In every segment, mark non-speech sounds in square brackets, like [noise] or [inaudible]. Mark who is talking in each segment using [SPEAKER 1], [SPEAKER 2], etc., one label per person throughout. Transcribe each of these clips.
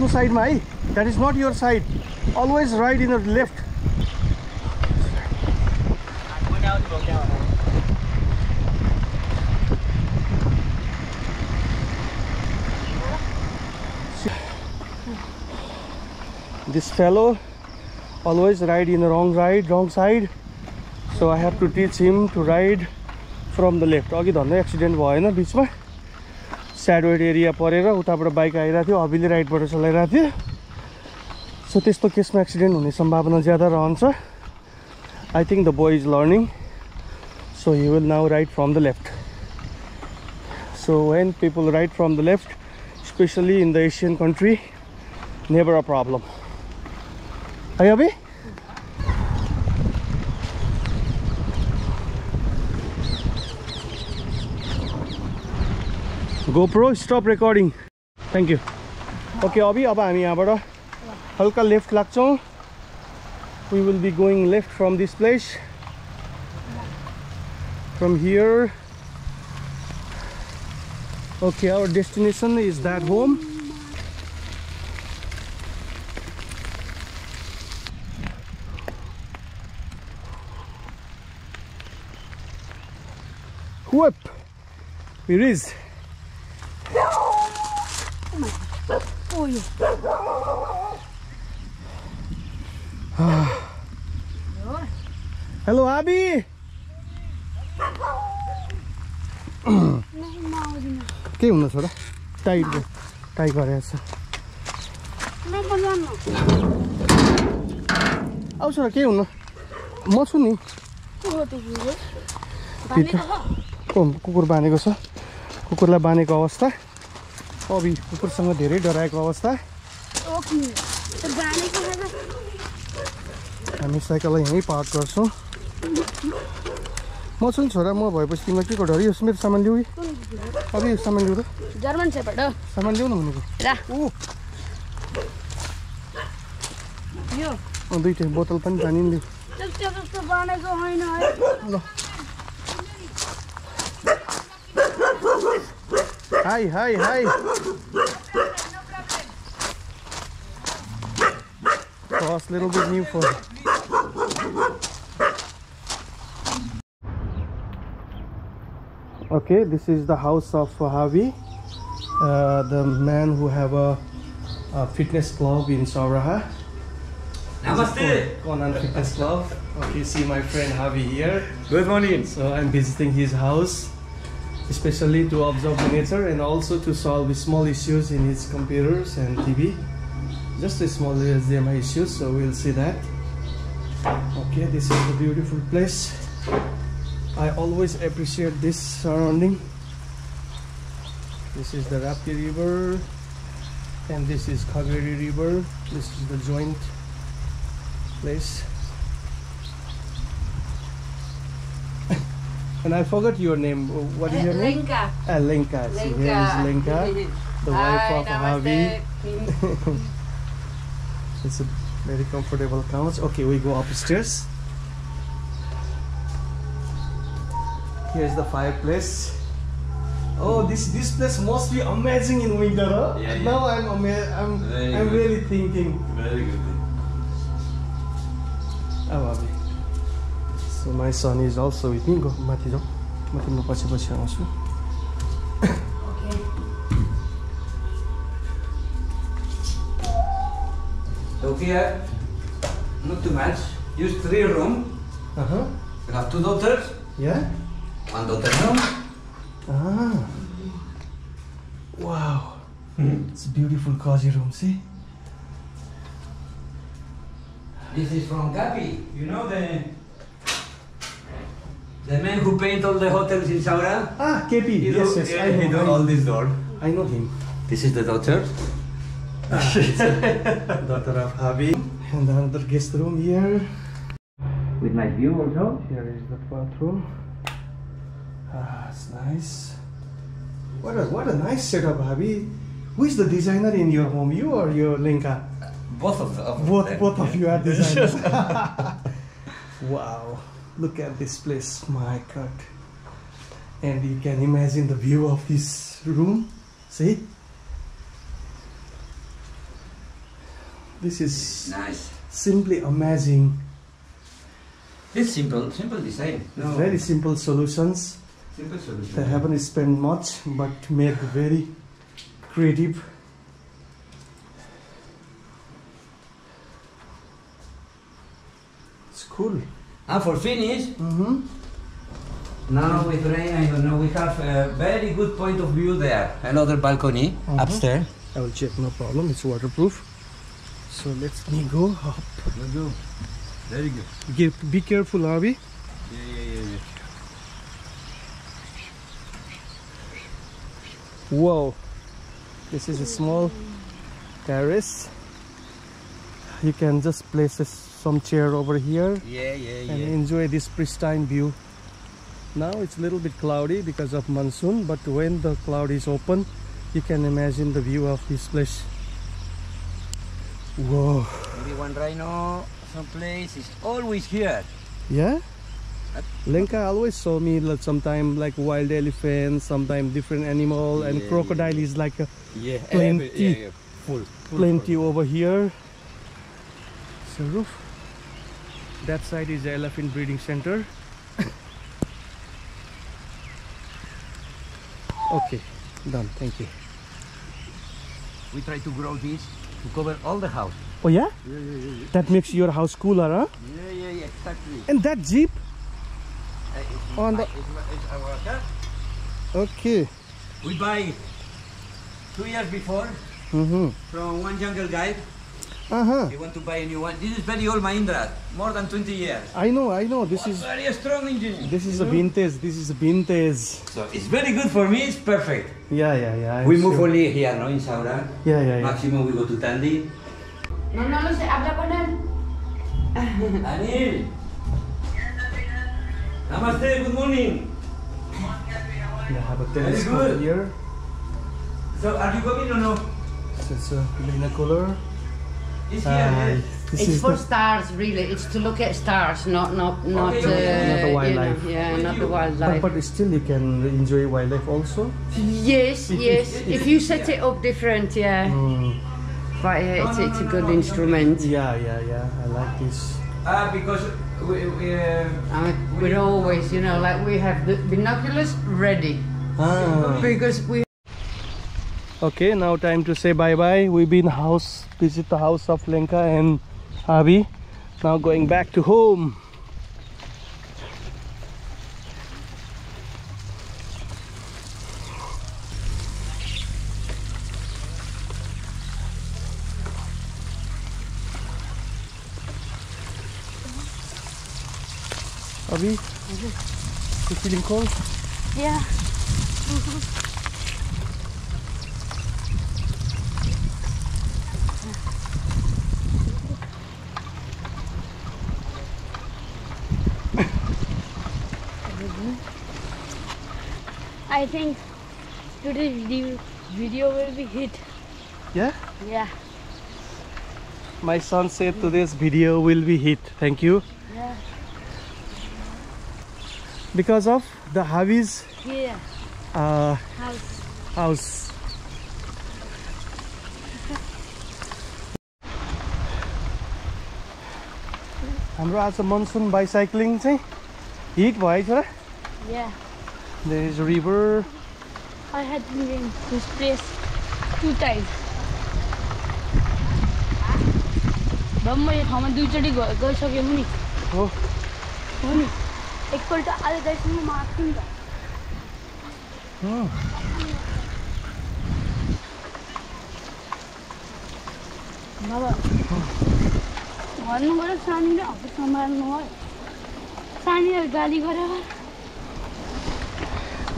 [SPEAKER 1] screw side my eh? that is not your side. Always ride in the left. This fellow always ride in the wrong ride wrong side. So i have to teach him to ride from the left. Agi dhanne accident bhayo na bichma स्याडोइड area परेर उताबाट bike आइरहेको थियो हबिले राइडबाट चलाइरहेको थियो। सो त्यस्तो केसमा accident हुने सम्भावना ज्यादा रहन्छ। I think the boy is learning so you will now ride from the left so when people ride from the left especially in the Asian country never a problem है अभी GoPro, stop recording. Thank you. Okay, अभी अब हामी यहाँबाट हल्का left लाग्छौँ we will be going left from this place from here okay our destination is that home Whoop! Here is. Hello, Abby. के हुन छोरा टाइट टाइट गरेको छ आऊ छोरा केही हुन्न म छु नि को कुकुर बाँधेको छ कुकुरलाई बाँधेको अवस्था अभि कुकुरसँग धेरै डराएको अवस्था। हामी साइकललाई यहीँ पार्क गर्छौँ। म छु नि छोरा म भएपछि तिमीलाई के को डर यो मेरो सामान ल्याउ अब यो सामान ल्याउ त सामान ल्याउ न भनेको दुइटै बोतल पनि पानी ल। Hi, hi, hi. Cost little bit new for. Okay, this is the house of Javi, uh, the man who have a, a fitness club in Sauraha.
[SPEAKER 2] Namaste.
[SPEAKER 1] Conan Fitness Club. Okay, see my friend Javi here.
[SPEAKER 2] Good morning.
[SPEAKER 1] So I'm visiting his house especially to observe the nature and also to solve small issues in his computers and TV. Just a small HDMI issues, so we'll see that. Okay, this is a beautiful place. I always appreciate this surrounding. This is the Rapti River, and this is Kageri River. This is the joint place. And I forgot your name. What is your name?
[SPEAKER 3] Lenka.
[SPEAKER 1] Ah, Lenka. See, here is Lenka, [laughs] the wife of Javi. [laughs] It's a very comfortable couch. Okay, we go upstairs. Here's the fireplace. Oh, this this place must be amazing in winter, huh?
[SPEAKER 2] Yeah, yeah.
[SPEAKER 1] Now I'm ama- I'm
[SPEAKER 2] Very
[SPEAKER 1] I'm
[SPEAKER 2] good.
[SPEAKER 1] really thinking.
[SPEAKER 2] Very good.
[SPEAKER 1] Oh, Abi. So my son is also with me. Go माथि जाऊ म तिम्रो पछि पछि आउँछु
[SPEAKER 2] So here, not too much. Use three room.
[SPEAKER 1] Uh-huh.
[SPEAKER 2] You have two daughters.
[SPEAKER 1] Yeah?
[SPEAKER 2] One daughter room.
[SPEAKER 1] Ah. Wow. It's a beautiful cozy room, see?
[SPEAKER 2] This is from Gabi. You know the the man who paint all the hotels in Saura.
[SPEAKER 1] Ah, Kepi.
[SPEAKER 2] He
[SPEAKER 1] yes,
[SPEAKER 2] do-
[SPEAKER 1] yes.
[SPEAKER 2] yeah,
[SPEAKER 1] I
[SPEAKER 2] he
[SPEAKER 1] know,
[SPEAKER 2] do all
[SPEAKER 1] know.
[SPEAKER 2] this door.
[SPEAKER 1] I know him.
[SPEAKER 2] This is the daughter.
[SPEAKER 1] Daughter of Javi. And another guest room here.
[SPEAKER 2] With nice view also.
[SPEAKER 1] Here is the bathroom. Ah, it's nice. What a what a nice setup, Javi. Who is the designer in your home? You or your Lenka?
[SPEAKER 2] Both of, of
[SPEAKER 1] Both
[SPEAKER 2] them.
[SPEAKER 1] both of you are [laughs] designers. [laughs] [laughs] wow. Look at this place. My god. And you can imagine the view of this room. See? This is
[SPEAKER 2] Nice.
[SPEAKER 1] simply amazing.
[SPEAKER 2] It's simple, simple design. No,
[SPEAKER 1] Very simple solutions.
[SPEAKER 2] simple solution.
[SPEAKER 1] They haven't spent much, but made very creative. It's cool.
[SPEAKER 2] And for finish,
[SPEAKER 1] Mm-hmm.
[SPEAKER 2] now with rain, I don't know, we have a very good point of view there. Another balcony
[SPEAKER 1] Mhm.
[SPEAKER 2] upstairs.
[SPEAKER 1] I will check, no problem. It's waterproof. So let's me go up.
[SPEAKER 2] Let's go. Very good.
[SPEAKER 1] Get, be careful, Abby.
[SPEAKER 2] Yeah, yeah, yeah, yeah.
[SPEAKER 1] Whoa. This is a small terrace. You can just place a, some chair over here
[SPEAKER 2] Yeah, yeah,
[SPEAKER 1] and
[SPEAKER 2] yeah.
[SPEAKER 1] enjoy this pristine view. Now it's a little bit cloudy because of monsoon, but when the cloud is open, you can imagine the view of this place. Whoa.
[SPEAKER 2] Maybe one rhino, someplace is always here.
[SPEAKER 1] Yeah? Lenka always saw me like sometime like wild elephant, sometimes different animal, and
[SPEAKER 2] Yeah,
[SPEAKER 1] crocodile is like a
[SPEAKER 2] Yeah,
[SPEAKER 1] Plenty.
[SPEAKER 2] yeah, yeah. Full. full
[SPEAKER 1] plenty over here. So roof. That side is the elephant breeding center. okay, done. Thank you.
[SPEAKER 2] We try to grow this to cover all the house.
[SPEAKER 1] Oh yeah,
[SPEAKER 2] Yeah, yeah, yeah,
[SPEAKER 1] that makes your house cooler, huh?
[SPEAKER 2] Yeah, yeah, yeah, exactly.
[SPEAKER 1] And that jeep.
[SPEAKER 2] Uh,
[SPEAKER 1] On
[SPEAKER 2] my-
[SPEAKER 1] the-
[SPEAKER 2] it's my- it's our car.
[SPEAKER 1] Okay.
[SPEAKER 2] We buy two years before
[SPEAKER 1] Mm-hmm.
[SPEAKER 2] from one jungle guy.
[SPEAKER 1] Uh huh.
[SPEAKER 2] He want to buy a new one. This is very old Mahindra, more than 20 years.
[SPEAKER 1] I know. I know. This is
[SPEAKER 2] very strong engine.
[SPEAKER 1] this is
[SPEAKER 2] you
[SPEAKER 1] a
[SPEAKER 2] know?
[SPEAKER 1] vintage. This is a vintage.
[SPEAKER 2] So it's very good for me. It's perfect.
[SPEAKER 1] Yeah, yeah, yeah. I'm
[SPEAKER 2] we move
[SPEAKER 1] sure.
[SPEAKER 2] only here, no, in Saura.
[SPEAKER 1] Yeah, yeah, yeah.
[SPEAKER 2] Maximum we go to Tandi.
[SPEAKER 3] No, no, no, se habla con él. [laughs]
[SPEAKER 2] Anil. Namaste. Good morning.
[SPEAKER 1] Yeah, have a
[SPEAKER 2] Very
[SPEAKER 1] telescope
[SPEAKER 2] good.
[SPEAKER 1] here.
[SPEAKER 2] So are you coming or no?
[SPEAKER 1] So it's a binocular.
[SPEAKER 2] It's here.
[SPEAKER 1] Uh, this
[SPEAKER 3] It's for
[SPEAKER 1] the,
[SPEAKER 3] stars, really. It's to look at stars, not not not
[SPEAKER 2] Okay,
[SPEAKER 3] uh.
[SPEAKER 1] Not the
[SPEAKER 3] you know,
[SPEAKER 1] wildlife.
[SPEAKER 3] yeah,
[SPEAKER 2] With
[SPEAKER 3] not
[SPEAKER 2] you.
[SPEAKER 3] the
[SPEAKER 1] but,
[SPEAKER 3] wildlife.
[SPEAKER 1] but but, still you can enjoy wildlife also.
[SPEAKER 3] yes, yes.
[SPEAKER 1] if-
[SPEAKER 3] If you set it up different, yeah.
[SPEAKER 1] Mm,
[SPEAKER 3] But yeah, it's, it's a good instrument.
[SPEAKER 1] yeah, yeah, yeah. I like this.
[SPEAKER 2] Ah, because we, we uh,
[SPEAKER 3] I mean, we're always, you know, like we have the binoculars ready
[SPEAKER 1] Ah.
[SPEAKER 3] because we.
[SPEAKER 1] Okay, now time to say bye bye. We've been house visit the house of Lenka and Abhi. Now going back to home. Abhi, you feeling cold?
[SPEAKER 3] Yeah. [laughs]
[SPEAKER 4] I think today's video will be hit.
[SPEAKER 1] Yeah?
[SPEAKER 4] Yeah.
[SPEAKER 1] My son said today's video will be hit. Thank you.
[SPEAKER 4] Yeah.
[SPEAKER 1] Because of the Javi's
[SPEAKER 4] yeah.
[SPEAKER 1] Uh,
[SPEAKER 4] house.
[SPEAKER 1] house. [laughs] हाम्रो आज monsoon bicycling thing. Hit भयो है
[SPEAKER 4] Yeah.
[SPEAKER 1] Yeah. There is river
[SPEAKER 4] I had been in this place two times. भए पनि म यो ठाउँमा दुईचोटि गए गइसकेँ नि
[SPEAKER 1] हो
[SPEAKER 4] हो नि एकपल्ट आज गइसम्म म आएको नि त बाबा भन्नु पऱ्यो सानीले अब सम्हाल्नु है सानीले गाली गरेर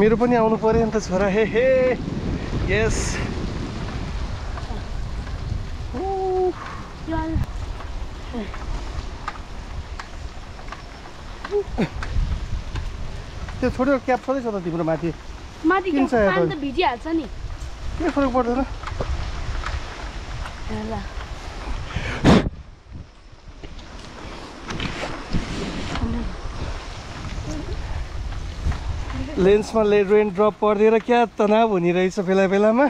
[SPEAKER 1] मेरो पनि आउनु पर्यो नि त छोरा हे हे। यस त्यो छोडेर क्याप छँदैछ त तिम्रो माथि?
[SPEAKER 4] माथि
[SPEAKER 1] किन चाहियो
[SPEAKER 4] भिजिहाल्छ नि।
[SPEAKER 1] के फरक पर्दैन। लेन्समा ले रेन ड्रप परिदिएर क्या तनाव हुने रहेछ बेला बेलामा?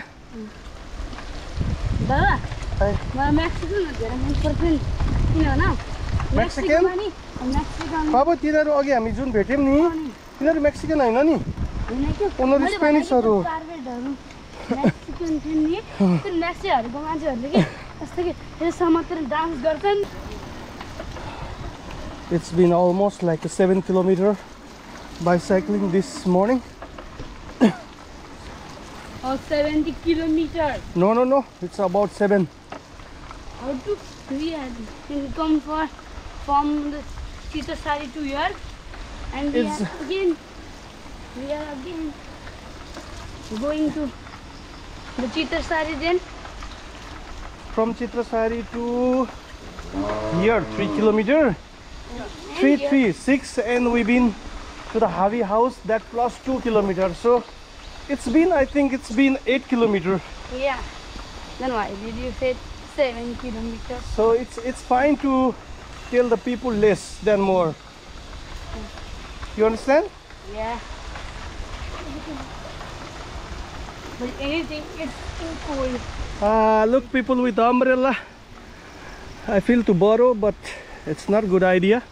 [SPEAKER 4] बाबु
[SPEAKER 1] तिनीहरू अघि हामी जुन भेट्यौँ नि तिनीहरू मेक्सिकन होइन नि? उनीहरू स्पेनिसहरू। It's like seven kilometer bicycling this morning.
[SPEAKER 4] Or [coughs] 70 kilometers.
[SPEAKER 1] No, no, no. It's about 7.
[SPEAKER 4] How to create come for from the Chitrasari to here? And we
[SPEAKER 1] it's
[SPEAKER 4] are [laughs] again, we are again going to the Chitrasari then.
[SPEAKER 1] From Chitrasari to here, 3 kilometer. Three, three, six, and we've been to the Javi house that plus two kilometers. So it's been, I think it's been eight kilometers
[SPEAKER 4] yeah then why did you say seven kilometers
[SPEAKER 1] So it's it's fine to tell the people less than more. You understand?
[SPEAKER 4] yeah but anything it's too cold
[SPEAKER 1] Uh, look, people with umbrella. I feel to borrow, but it's not good idea.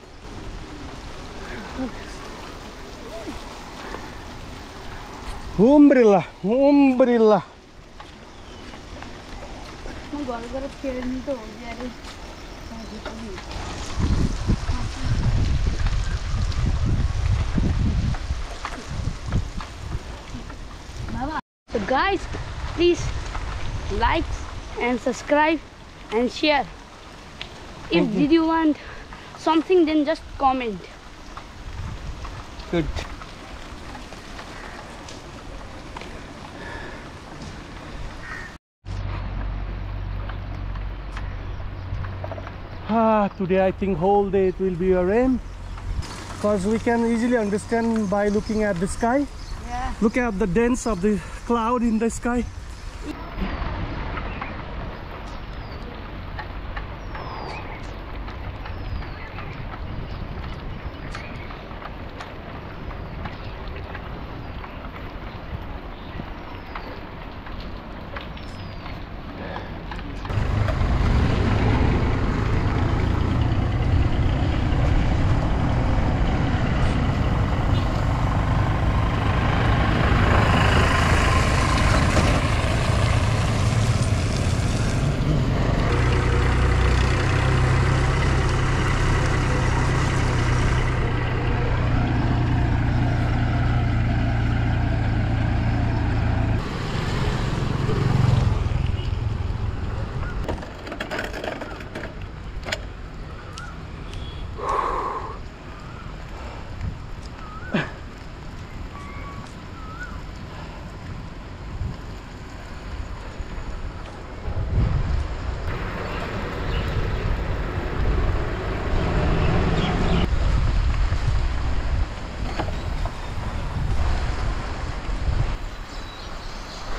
[SPEAKER 1] Umbrella, umbrella.
[SPEAKER 4] So guys, please like and subscribe and share. If did you want something, then just comment.
[SPEAKER 1] Good. Ah, today I think whole day it will be a rain because we can easily understand by looking at the sky.
[SPEAKER 4] Yeah.
[SPEAKER 1] Look at the dense of the cloud in the sky.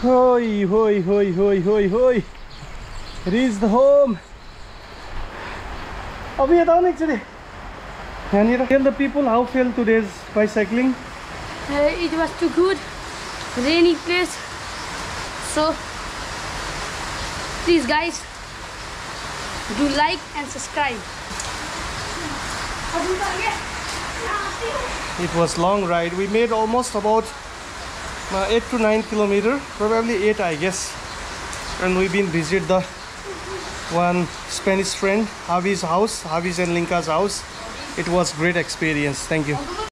[SPEAKER 1] Hoi, hoi, hoi, hoi, hoi, hoi. Reach the home. अब यता आउनु एकचोटि यहाँनिर tell the people how fail today's बाइसाइक्लिङ
[SPEAKER 4] Uh, it was too good, rainy place. So, please guys, do like and subscribe.
[SPEAKER 1] It was long ride. We made almost about uh, 8 to 9 kilometer, probably 8 I guess. And we've been visit the one Spanish friend, Javi's house, Javi's and Lenka's house. It was great experience. Thank you.